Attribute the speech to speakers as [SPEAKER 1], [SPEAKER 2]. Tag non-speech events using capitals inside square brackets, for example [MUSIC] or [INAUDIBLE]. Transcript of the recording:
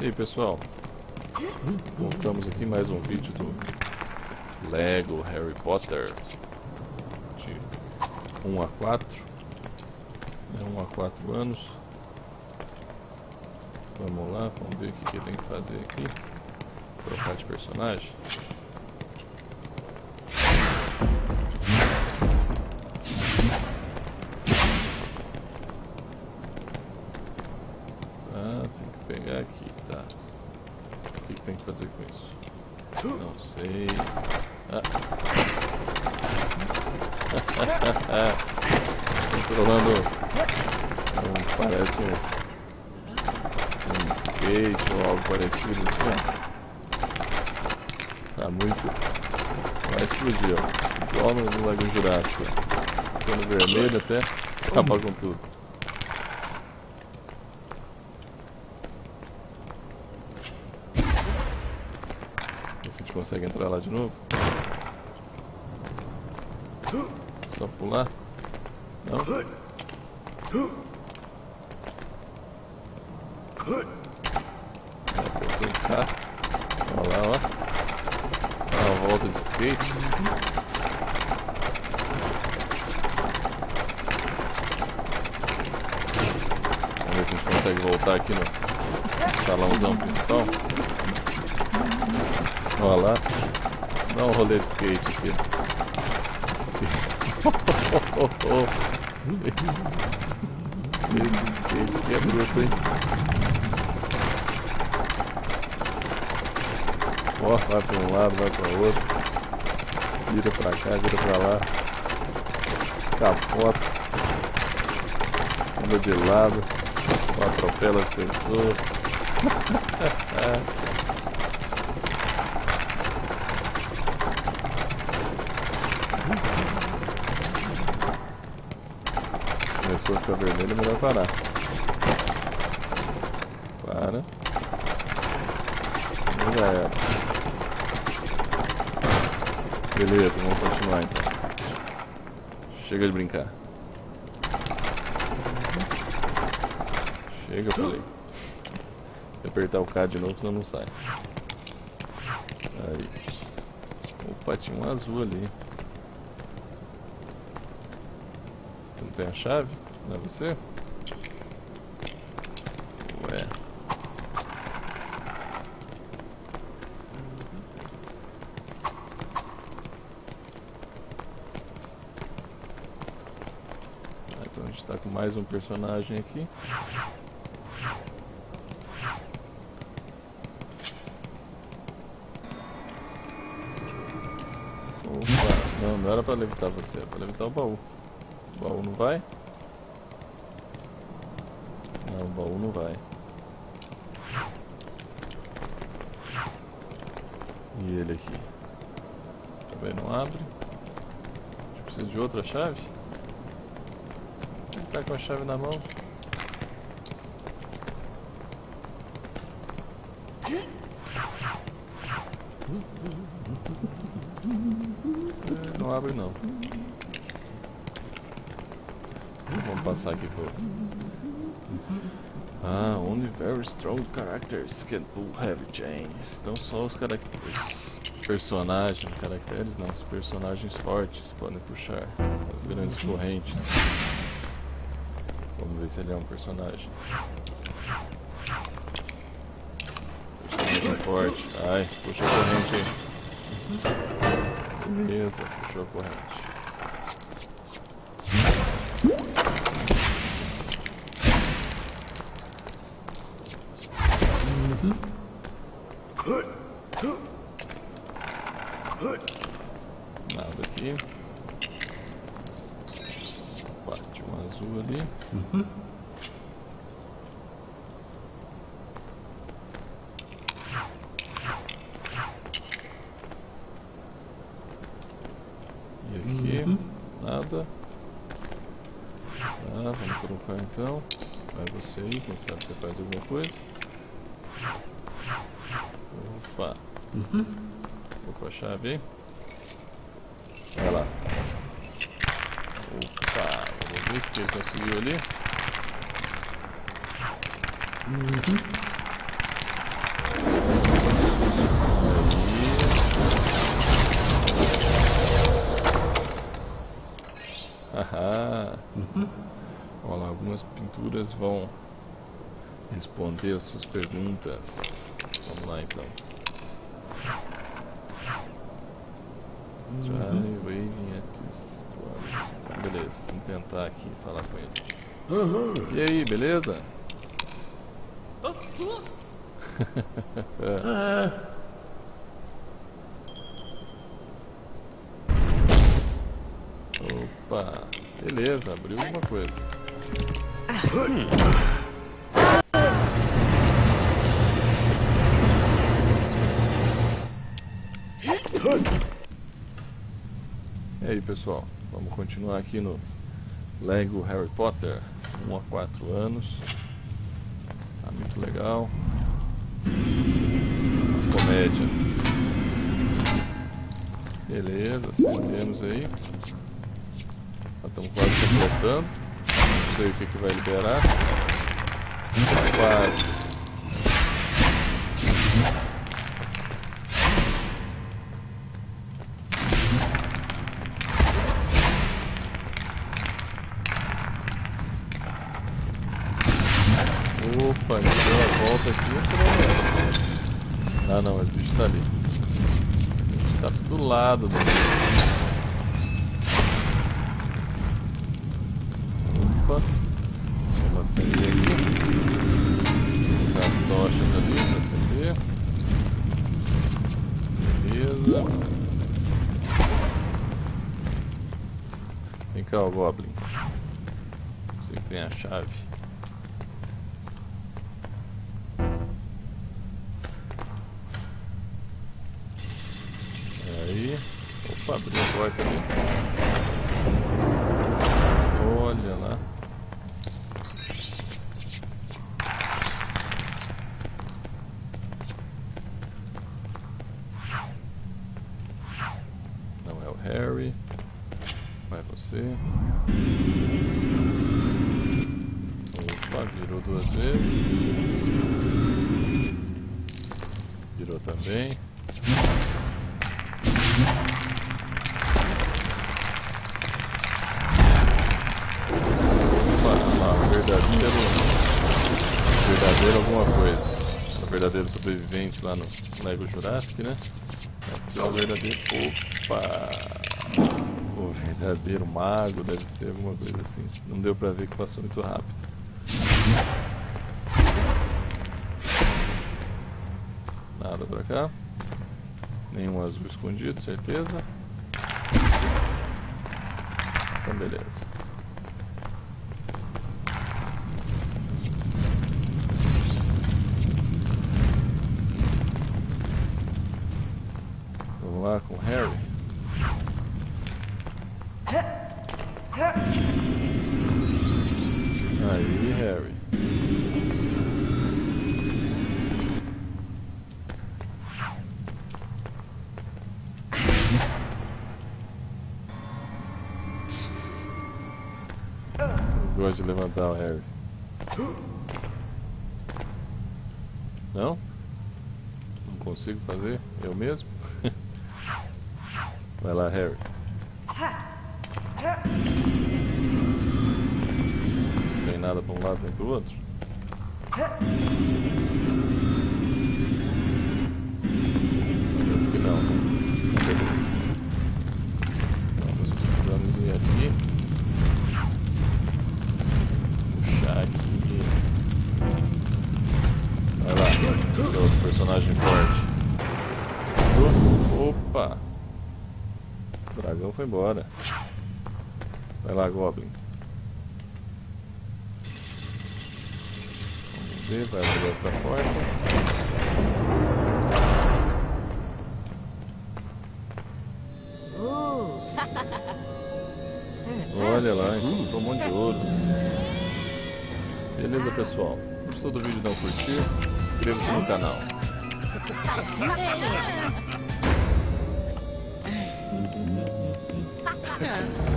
[SPEAKER 1] E aí pessoal, voltamos aqui mais um vídeo do Lego Harry Potter. De 1 a 4 é 1 a 4 anos. Vamos lá, vamos ver o que, que tem que fazer aqui. Trocar de personagem tem que fazer com isso? Não sei. Ah. [LAUGHS] Controlando um, parece um, um skate ou algo parecido assim, ó. Tá muito. Vai explodir, ó. Igual no, no Lago Jurássico. Ficando vermelho até acabar com tudo. Consegue entrar lá de novo? Só pular? Não? O carro. Olha lá, ó. Dá uma volta de skate. Vamos ver se a gente consegue voltar aqui no salãozão principal. Olha lá. Dá um rolê de skate aqui. Esse skate aqui é bruto, hein? Ó, vai pra um lado, vai pra outro. Vira pra cá, vira pra lá. Capota. Anda de lado. Atropela as pessoas. [LAUGHS] Ficar vermelho, é melhor parar. Para. E já era. Beleza, vamos continuar então. Chega de brincar. Chega, falei. Vou apertar o K de novo, senão não sai. Aí. Opa, tinha um azul ali. Não tem a chave? Não é você? Ué. Ah, então a gente está com mais um personagem aqui. Opa, não, não era para levitar você, era para levitar o baú. O baú não vai? Não, baú não vai. E ele aqui? Também não abre. A gente precisa de outra chave? Ele tá com a chave na mão. É, não abre não. Vamos passar aqui pro outro. Ah, only very strong characters can pull heavy chains. Então só os, os personagens, caracteres não, os personagens fortes podem puxar as grandes correntes. Vamos ver se ele é um personagem. Personagem forte. Ai, puxa a corrente aí. Beleza, puxou a corrente. Nada aqui. Bate um azul ali. Uhum. E aqui, uhum. nada. Tá, vamos trocar então. Vai você aí, quem sabe você faz alguma coisa. Opa. Uhum. Vou com a chave. Olha lá. Opa, Vou ver o que ele conseguiu ali. Uhum. Uhum. Olha lá, algumas pinturas vão responder as suas perguntas. Vamos lá então. Try waving at this Então, beleza, vamos tentar aqui falar com ele. E aí, beleza? [LAUGHS] Opa, beleza, abriu alguma coisa. Aí pessoal, vamos continuar aqui no Lego Harry Potter 1 a 4 anos. Tá muito legal. Comédia. Beleza, acendemos aí. Já estamos quase completando. Não sei o que, que vai liberar. Quase. Não, mas o bicho tá ali. O bicho tá do lado do Opa. Vamos acender aqui. As tochas ali pra acender. Beleza. Vem cá, o Goblin. Você que tem a chave. Opa, abriu a porta ali. Olha lá. Não é o Harry. Não é você. Opa, virou duas vezes. Virou também. Sobrevivente lá no Lego Jurassic, né? É o verdadeiro. Opa! O verdadeiro mago deve ser alguma coisa assim. Não deu pra ver que passou muito rápido. Nada pra cá. Nenhum azul escondido, certeza. Então beleza. Harry. Gosto de levantar o Harry. Não? Não consigo fazer eu mesmo? [LAUGHS] Vai lá, Harry. Tem nada para um lado nem para o outro. Parece que não. Beleza. Então, nós precisamos vir aqui. Puxar aqui. Vai lá. Outro personagem forte. Opa! O dragão foi embora. Vai lá, Goblin. Ver, vai abrir outra porta. [LAUGHS] Olha lá, encontrou um monte de ouro. Beleza, pessoal? Gostou do vídeo? Não curtiu? Inscreva-se no canal. [LAUGHS]